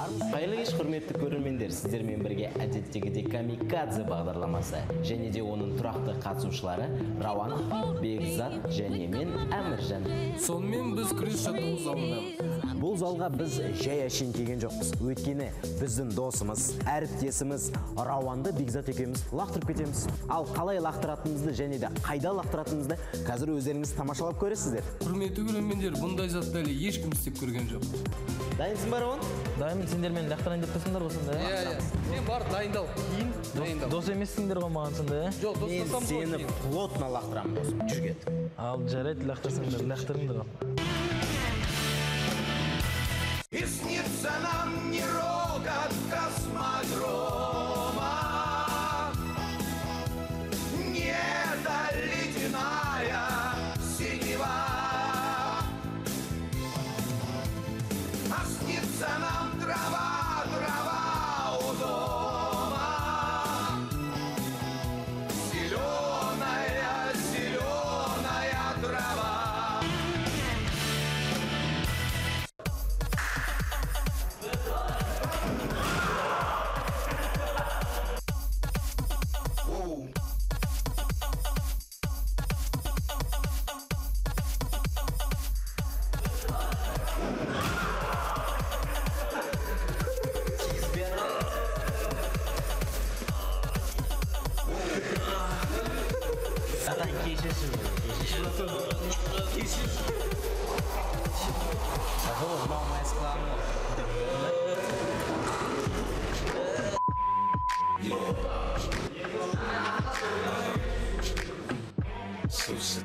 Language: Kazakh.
қайырлы кеш құрметті көрермендер сіздермен бірге әдеттегідей камикадзе бағдарламасы және де оның тұрақты қатысушылары рауан бекзат және мен әміржан. Сонымен біз күрес жаттығу залындамыз бұл залға біз жай әшейін келген жоқпыз. Өйткені біздің досымыз әріптесіміз рауанды бекзат екеуміз лақтырып кетеміз. Ал қалай лақтыратынымызды және де қайда лақтыратынымызды қазір өздеріңіз тамашалап көресіздер. Құрметті көрермендер бұндай затты әлі ешкім істеп көрген жоқ. Дайынсың ба рауан? Дайынмын. Сендер мені лақтырайын деп тұрсыңдар ғой сонда иә иә. Сен бар дайындал. Кейін дайындал дос емессіңдер ғой маған сонда иә жоқ мен достасамыз ғой сені плотно лақтырамын досым жүр кет. Ал жарайды лақтырсаңдар лақтырыңдар. И снится нам Останется нам трава. Arroz, não, mas claro. Yeah. So